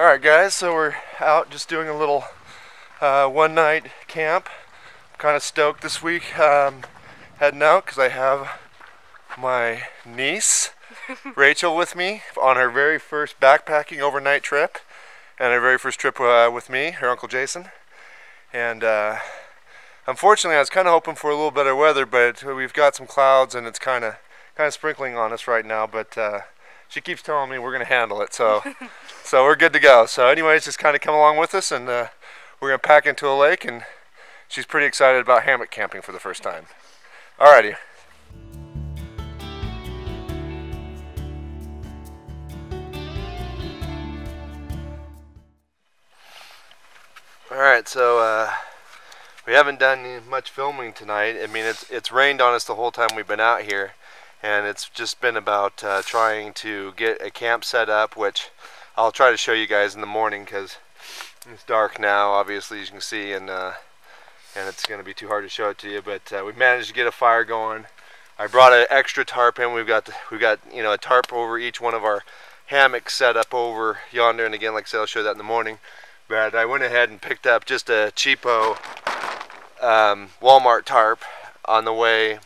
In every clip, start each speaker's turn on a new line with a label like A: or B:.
A: Alright guys, so we're out just doing a little uh, one night camp. Kind of stoked this week um, heading out because I have my niece Rachel with me on her very first backpacking overnight trip and her very first trip uh, with me, her uncle Jason. And uh, unfortunately I was kind of hoping for a little better weather but we've got some clouds and it's kind of kind of sprinkling on us right now but uh, she keeps telling me we're going to handle it so so we're good to go. So anyways, just kind of come along with us and uh, we're going to pack into a lake and she's pretty excited about hammock camping for the first time. Alrighty. Alright, so uh, we haven't done much filming tonight. I mean, it's, it's rained on us the whole time we've been out here and it's just been about uh, trying to get a camp set up, which I'll try to show you guys in the morning because it's dark now, obviously, as you can see, and uh, and it's going to be too hard to show it to you. But uh, we managed to get a fire going. I brought an extra tarp in. We've got we've got you know a tarp over each one of our hammocks set up over yonder. And again, like I said, I'll show that in the morning. But I went ahead and picked up just a cheapo um, Walmart tarp on the way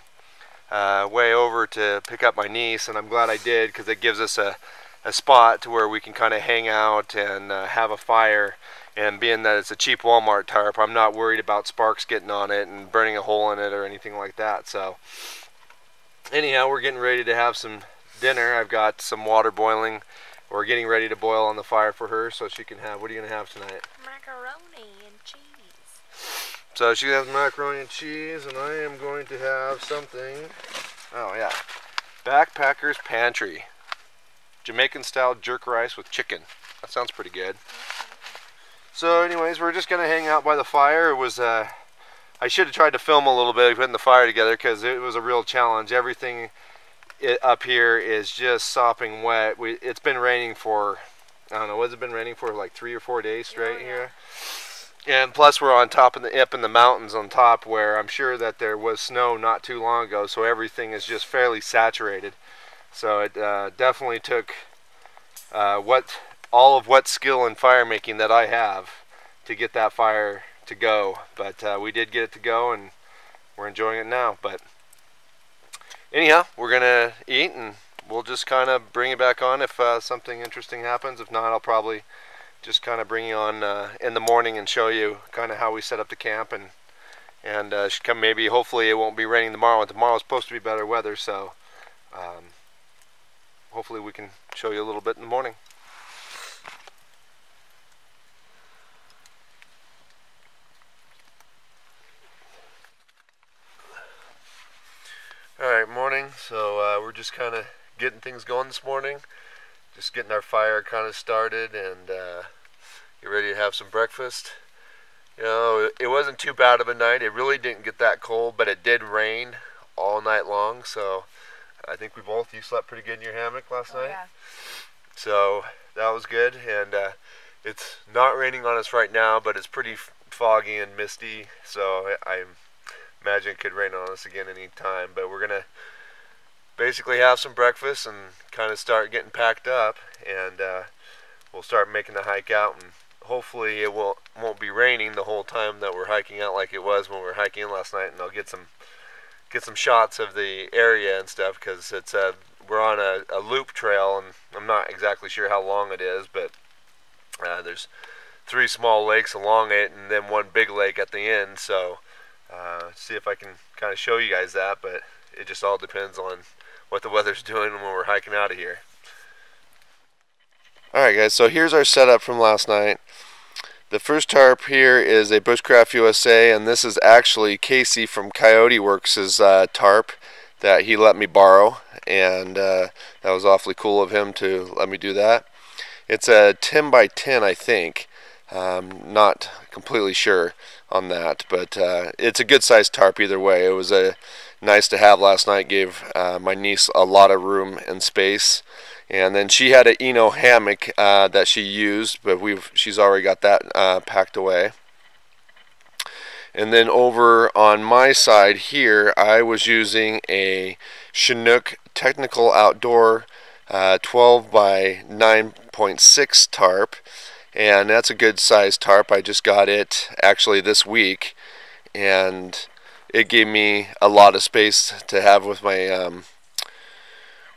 A: uh, way over to pick up my niece, and I'm glad I did because it gives us a a spot to where we can kind of hang out and uh, have a fire. And being that it's a cheap Walmart tarp, I'm not worried about sparks getting on it and burning a hole in it or anything like that. So, anyhow, we're getting ready to have some dinner. I've got some water boiling. We're getting ready to boil on the fire for her so she can have. What are you to have tonight?
B: Macaroni.
A: So she has macaroni and cheese, and I am going to have something. Oh, yeah. Backpacker's Pantry. Jamaican style jerk rice with chicken. That sounds pretty good. So anyways, we're just gonna hang out by the fire. It was uh, I should have tried to film a little bit putting the fire together because it was a real challenge. Everything it, up here is just sopping wet. We it's been raining for I don't know what's it been raining for like three or four days straight oh, yeah. here. And plus we're on top of the up in the mountains on top where I'm sure that there was snow not too long ago, so everything is just fairly saturated. So it uh, definitely took uh, what all of what skill in fire making that I have to get that fire to go. But uh, we did get it to go, and we're enjoying it now. But anyhow, we're gonna eat, and we'll just kind of bring it back on if uh, something interesting happens. If not, I'll probably just kind of bring you on uh, in the morning and show you kind of how we set up the camp and and uh, come maybe hopefully it won't be raining tomorrow. And tomorrow's supposed to be better weather, so. Um, hopefully we can show you a little bit in the morning. Alright, morning. So uh, we're just kind of getting things going this morning. Just getting our fire kind of started and uh, get ready to have some breakfast. You know, it wasn't too bad of a night. It really didn't get that cold, but it did rain all night long. So I think we both you slept pretty good in your hammock last
B: oh,
A: night.
B: Yeah.
A: So that was good, and uh, it's not raining on us right now, but it's pretty foggy and misty. So I, I imagine it could rain on us again any time. But we're gonna basically have some breakfast and kind of start getting packed up, and uh, we'll start making the hike out and hopefully it won't won't be raining the whole time that we're hiking out like it was when we were hiking in last night and I'll get some get some shots of the area and stuff because it's a we're on a, a, loop trail and I'm not exactly sure how long it is but uh, there's three small lakes along it and then one big lake at the end. So uh, see if I can kind of show you guys that but it just all depends on what the weather's doing when we're hiking out of here alright guys so here's our setup from last night the first tarp here is a Bushcraft USA, and this is actually Casey from Coyote Works' uh, tarp that he let me borrow, and uh, that was awfully cool of him to let me do that. It's a 10 by 10, I think. Um, not completely sure on that, but uh, it's a good sized tarp either way. It was a nice to have last night. Gave uh, my niece a lot of room and space and then she had an Eno hammock uh, that she used, but we've she's already got that uh, packed away. And then over on my side here, I was using a Chinook Technical Outdoor uh, 12 by 9.6 tarp. and that's a good size tarp. I just got it actually this week, and it gave me a lot of space to have with my um,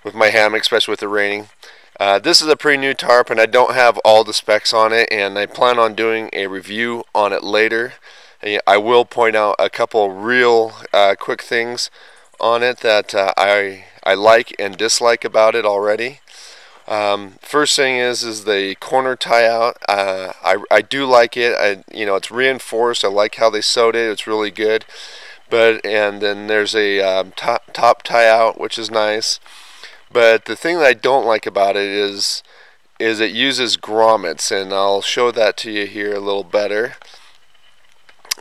A: with my hammock, especially with the raining. Uh, this is a pretty new tarp, and I don't have all the specs on it, and I plan on doing a review on it later. I will point out a couple real uh, quick things on it that uh, I I like and dislike about it already. Um, first thing is is the corner tie out. Uh, I I do like it. I you know it's reinforced. I like how they sewed it. It's really good. But and then there's a um, top top tie out which is nice. But the thing that I don't like about it is is it uses grommets and I'll show that to you here a little better.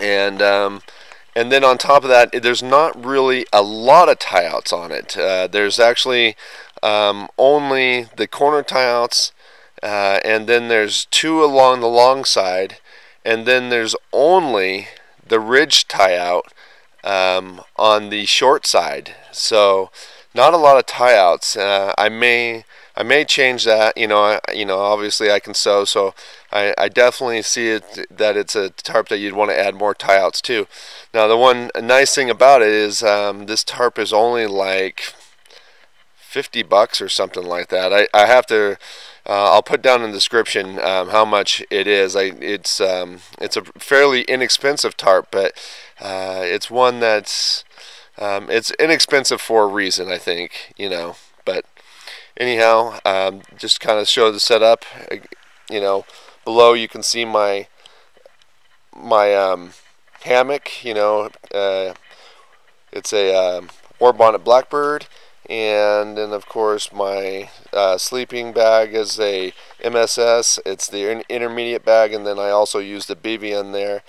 A: And um, and then on top of that, there's not really a lot of tie outs on it. Uh, there's actually um, only the corner tie outs, uh, and then there's two along the long side, and then there's only the ridge tie out um, on the short side. So not a lot of tie outs. Uh, I may I may change that. You know, I, you know, obviously I can sew, so I, I definitely see it that it's a tarp that you'd want to add more tie outs to. Now, the one nice thing about it is um, this tarp is only like 50 bucks or something like that. I, I have to. Uh, I'll put down in the description um, how much it is. I, it's um, it's a fairly inexpensive tarp, but uh, it's one that's um, it's inexpensive for a reason. I think you know, but anyhow, um, just kind of show the setup. You know, below you can see my my um, hammock. You know, uh, it's a um, Warbonnet Blackbird, and then of course my uh, sleeping bag is a MSS. It's the intermediate bag, and then I also use the BB in there,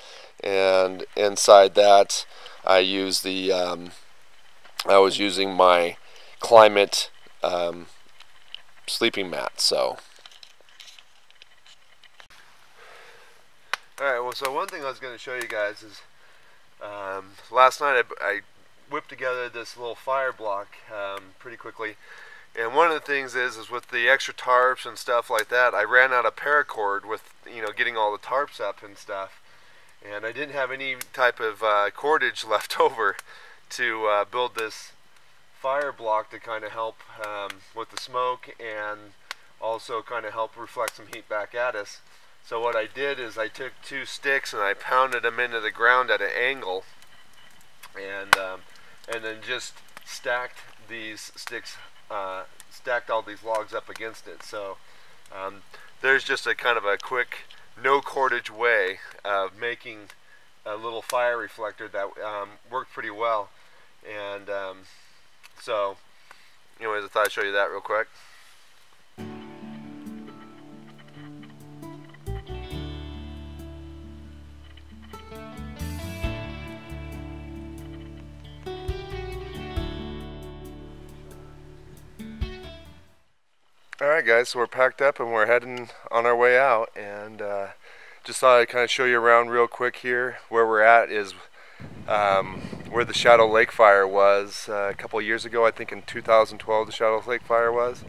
A: and inside that I use the um, I was using my Klymit um, sleeping mat. So. Alright, well, so one thing I was going to show you guys is um, last night I, I, whipped together this little fire block um, pretty quickly. And one of the things is, is with the extra tarps and stuff like that, I ran out of paracord with, you know, getting all the tarps up and stuff. And I didn't have any type of uh, cordage left over to uh, build this fire block to kind of help um, with the smoke and also kind of help reflect some heat back at us. So what I did is I took two sticks and I pounded them into the ground at an angle and um, and then just stacked these sticks, uh, stacked all these logs up against it. So um, there's just a kind of a quick no cordage way of making a little fire reflector that um, worked pretty well. And um, so, anyways, I thought I'd show you that real quick. Guys, so we're packed up and we're heading on our way out and uh, just thought I'd kind of show you around real quick here. Where we're at is um, where the Shadow Lake fire was uh, a couple years ago. I think in 2012 the Shadow Lake fire was.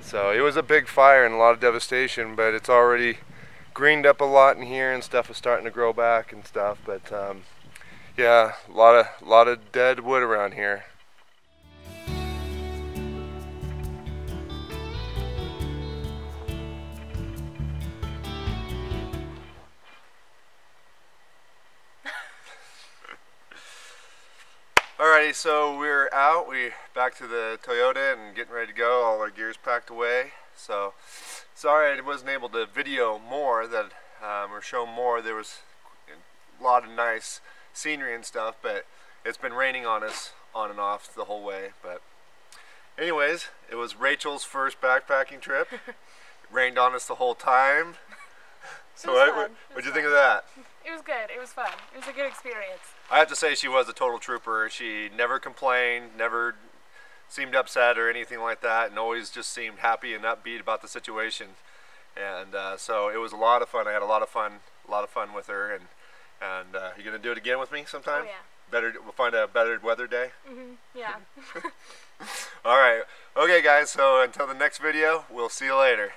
A: So it was a big fire and a lot of devastation, but it's already greened up a lot in here and stuff is starting to grow back and stuff. But um, yeah, a lot of a lot of dead wood around here. Alrighty, so we're out. We back to the Toyota and getting ready to go. All our gears packed away. So sorry I wasn't able to video more that um, or show more. There was a lot of nice scenery and stuff, but it's been raining on us on and off the whole way. But anyways, it was Rachel's first backpacking trip. it rained on us the whole time. So what, what'd you think of that?
C: It was. It was fun. It was a good experience.
A: I have to say she was a total trooper. She never complained, never seemed upset or anything like that, and always just seemed happy and upbeat about the situation. And uh, so it was a lot of fun. I had a lot of fun, a lot of fun with her. And and uh, you gonna do it again with me sometime?
C: Oh, yeah.
A: Better. We'll find a better weather day.
C: Mm -hmm. Yeah.
A: All right. Okay, guys. So until the next video, we'll see you later.